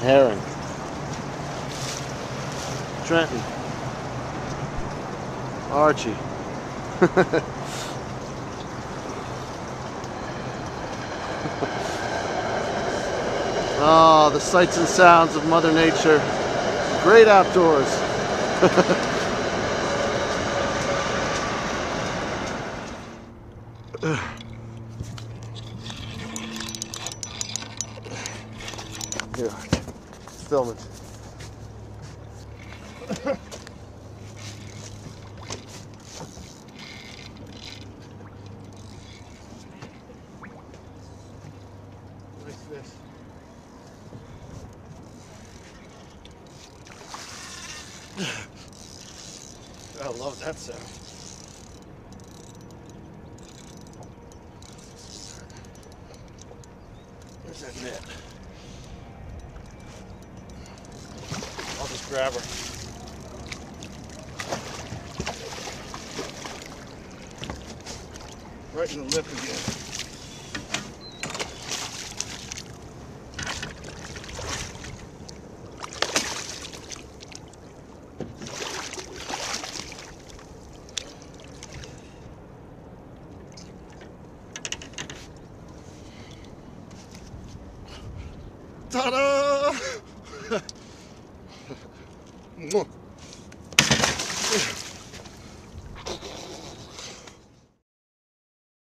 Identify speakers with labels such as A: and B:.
A: Herring. Trenton. Archie. oh, the sights and sounds of Mother Nature. Great outdoors. Here, film it. What is this? I love that sound. Where's that net? Grab her. Right in the lip again. Ta-da! Ну.